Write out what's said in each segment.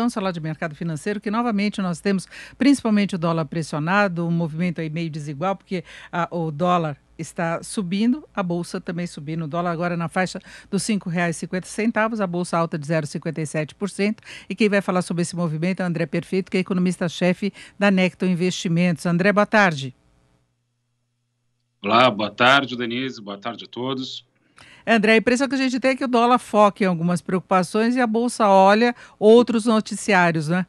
vamos falar de mercado financeiro, que novamente nós temos principalmente o dólar pressionado, um movimento aí meio desigual, porque a, o dólar está subindo, a bolsa também subindo, o dólar agora na faixa dos R$ 5,50, a bolsa alta de 0,57%. E quem vai falar sobre esse movimento é o André Perfeito, que é economista-chefe da Necton Investimentos. André, boa tarde. Olá, boa tarde, Denise, boa tarde a todos. André, a impressão que a gente tem é que o dólar foca em algumas preocupações e a bolsa olha outros noticiários, né?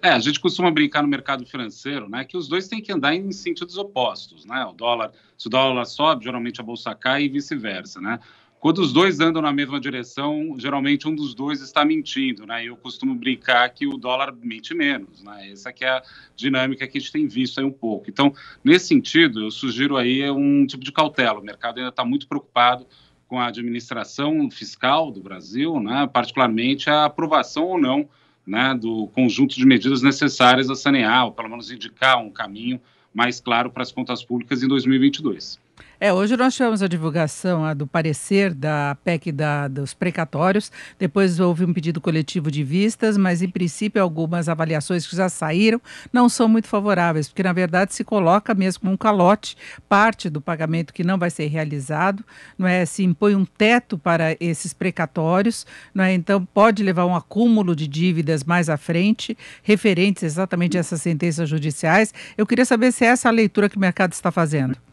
É, a gente costuma brincar no mercado financeiro, né, que os dois têm que andar em sentidos opostos, né? O dólar, se o dólar sobe, geralmente a bolsa cai e vice-versa, né? Quando os dois andam na mesma direção, geralmente um dos dois está mentindo, né? Eu costumo brincar que o dólar mente menos, né? Essa que é a dinâmica que a gente tem visto aí um pouco. Então, nesse sentido, eu sugiro aí um tipo de cautela. O mercado ainda está muito preocupado com a administração fiscal do Brasil, né? Particularmente a aprovação ou não né, do conjunto de medidas necessárias a sanear, ou pelo menos indicar um caminho mais claro para as contas públicas em 2022. É, hoje nós tivemos a divulgação a, do parecer da PEC da, dos precatórios, depois houve um pedido coletivo de vistas, mas em princípio algumas avaliações que já saíram não são muito favoráveis, porque na verdade se coloca mesmo um calote parte do pagamento que não vai ser realizado, não é? Se impõe um teto para esses precatórios, não é? Então pode levar um acúmulo de dívidas mais à frente, referentes exatamente a essas sentenças judiciais. Eu queria saber se é essa a leitura que o mercado está fazendo.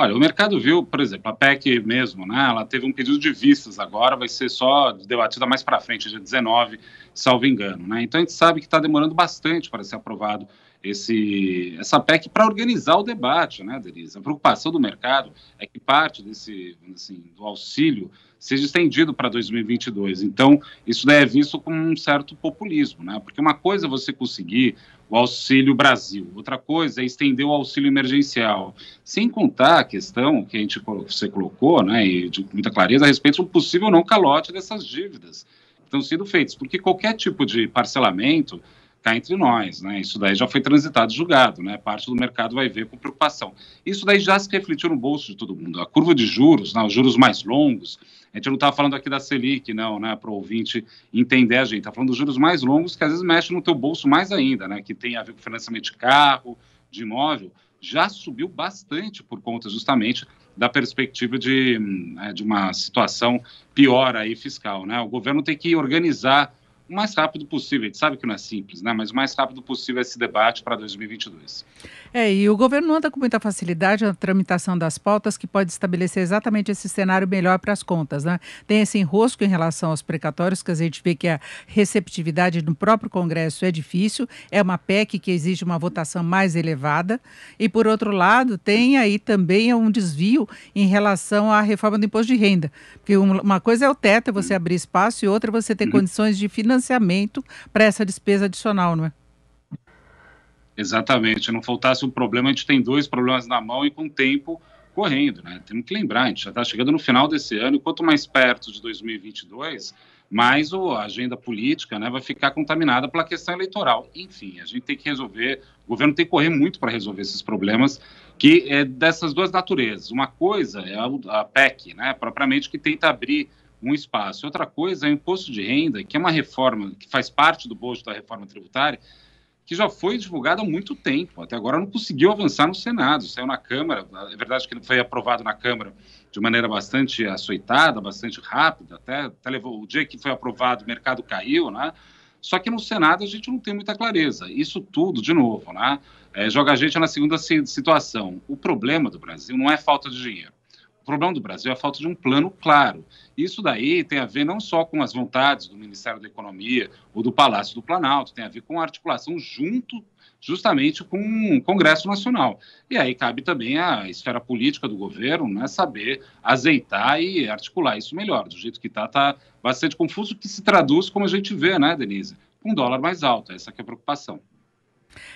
Olha, o mercado viu, por exemplo, a PEC mesmo, né? Ela teve um pedido de vistas agora, vai ser só debatida mais para frente, dia 19, salvo engano, né? Então a gente sabe que está demorando bastante para ser aprovado esse, essa PEC para organizar o debate, né, Denise? A preocupação do mercado é que parte desse, assim, do auxílio seja estendido para 2022. Então, isso daí é visto como um certo populismo, né? Porque uma coisa é você conseguir o Auxílio Brasil, outra coisa é estender o auxílio emergencial, sem contar a questão que a gente você colocou, né, e de muita clareza a respeito do possível não calote dessas dívidas que estão sendo feitas, porque qualquer tipo de parcelamento cá entre nós, né? Isso daí já foi transitado, julgado, né? Parte do mercado vai ver com preocupação. Isso daí já se refletiu no bolso de todo mundo. A curva de juros, né, os juros mais longos, a gente não está falando aqui da Selic, não, né? Para o ouvinte entender a gente, está falando dos juros mais longos que às vezes mexem no teu bolso mais ainda, né? Que tem a ver com financiamento de carro, de imóvel, já subiu bastante por conta justamente da perspectiva de, né, de uma situação pior aí fiscal, né? O governo tem que organizar o mais rápido possível. A gente sabe que não é simples, né? mas o mais rápido possível esse debate para 2022. É, e o governo anda com muita facilidade na tramitação das pautas que pode estabelecer exatamente esse cenário melhor para as contas. Né? Tem esse enrosco em relação aos precatórios, que a gente vê que a receptividade no próprio Congresso é difícil, é uma PEC que exige uma votação mais elevada, e por outro lado, tem aí também um desvio em relação à reforma do imposto de renda. Porque uma coisa é o teto, é você abrir espaço, e outra é você ter uhum. condições de financiamento para essa despesa adicional, não é? Exatamente. Não faltasse um problema, a gente tem dois problemas na mão e com o tempo correndo, né? Temos que lembrar, a gente já está chegando no final desse ano e quanto mais perto de 2022, mais a agenda política né, vai ficar contaminada pela questão eleitoral. Enfim, a gente tem que resolver, o governo tem que correr muito para resolver esses problemas, que é dessas duas naturezas. Uma coisa é a PEC, né, propriamente, que tenta abrir um espaço. Outra coisa é o imposto de renda, que é uma reforma que faz parte do bolso da reforma tributária, que já foi divulgado há muito tempo. Até agora não conseguiu avançar no Senado, saiu na Câmara. É verdade que foi aprovado na Câmara de maneira bastante açoitada, bastante rápida. Até, até levou o dia que foi aprovado, o mercado caiu, né? Só que no Senado a gente não tem muita clareza. Isso tudo, de novo, né? É, joga a gente na segunda situação. O problema do Brasil não é falta de dinheiro. O problema do Brasil é a falta de um plano claro. Isso daí tem a ver não só com as vontades do Ministério da Economia ou do Palácio do Planalto, tem a ver com a articulação junto justamente com o Congresso Nacional. E aí cabe também a esfera política do governo né, saber azeitar e articular isso melhor. Do jeito que está, está bastante confuso, que se traduz, como a gente vê, né, Denise, com um dólar mais alto. Essa é a preocupação.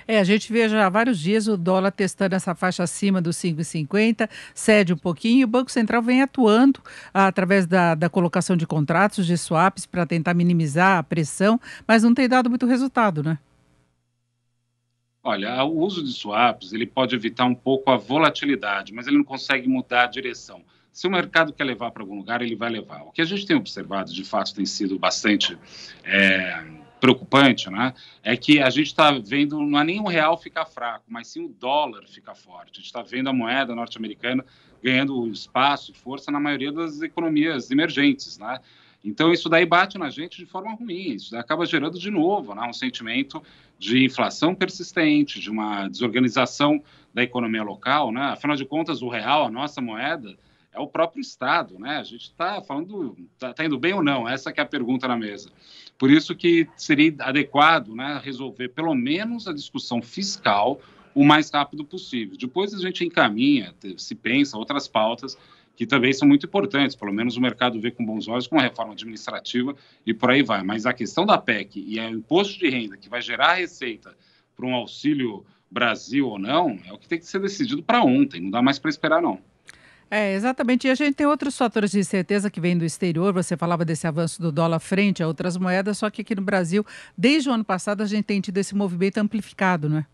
É, a gente vê já há vários dias o dólar testando essa faixa acima dos 5,50, cede um pouquinho e o Banco Central vem atuando ah, através da, da colocação de contratos, de swaps, para tentar minimizar a pressão, mas não tem dado muito resultado, né? Olha, o uso de swaps ele pode evitar um pouco a volatilidade, mas ele não consegue mudar a direção. se o mercado quer levar para algum lugar, ele vai levar. O que a gente tem observado, de fato, tem sido bastante é, preocupante, né? É que a gente está vendo, não é nem o real ficar fraco, mas sim o dólar ficar forte. A gente está vendo a moeda norte-americana ganhando espaço e força na maioria das economias emergentes, né? Então, isso daí bate na gente de forma ruim, isso acaba gerando de novo né, um sentimento de inflação persistente, de uma desorganização da economia local. Né? Afinal de contas, o real, a nossa moeda, é o próprio Estado. Né? A gente está falando, está tá indo bem ou não? Essa é a pergunta na mesa. Por isso que seria adequado né, resolver pelo menos a discussão fiscal o mais rápido possível. Depois a gente encaminha, se pensa outras pautas que também são muito importantes, pelo menos o mercado vê com bons olhos com a reforma administrativa e por aí vai. Mas a questão da PEC e o imposto de renda que vai gerar receita para um auxílio Brasil ou não, é o que tem que ser decidido para ontem, não dá mais para esperar não. É, exatamente. E a gente tem outros fatores de incerteza que vêm do exterior. Você falava desse avanço do dólar frente a outras moedas, só que aqui no Brasil, desde o ano passado, a gente tem tido esse movimento amplificado, não é?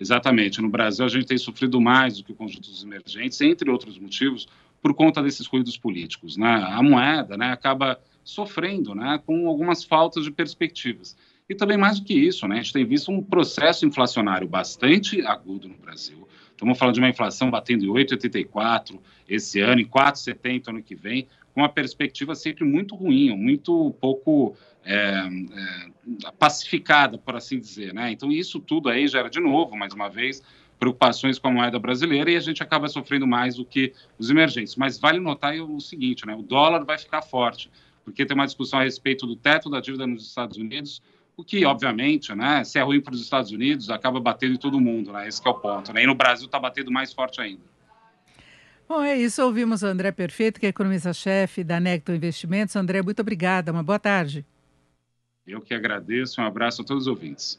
Exatamente. No Brasil, a gente tem sofrido mais do que o conjunto dos emergentes, entre outros motivos, por conta desses ruídos políticos. Né? A moeda né, acaba sofrendo né, com algumas faltas de perspectivas. E também mais do que isso, né, a gente tem visto um processo inflacionário bastante agudo no Brasil. Estamos falando de uma inflação batendo em 8,84 esse ano, em 4,70 ano que vem, com uma perspectiva sempre muito ruim, muito pouco é, é, pacificada, por assim dizer. Né? Então, isso tudo aí gera, de novo, mais uma vez, preocupações com a moeda brasileira e a gente acaba sofrendo mais do que os emergentes. Mas vale notar o seguinte, né? o dólar vai ficar forte, porque tem uma discussão a respeito do teto da dívida nos Estados Unidos, o que, obviamente, né, se é ruim para os Estados Unidos, acaba batendo em todo mundo, né? Esse é o ponto. Né? E no Brasil está batendo mais forte ainda. Bom, é isso. Ouvimos o André Perfeito, que é economista-chefe da Necto Investimentos. André, muito obrigada. Uma boa tarde. Eu que agradeço. Um abraço a todos os ouvintes.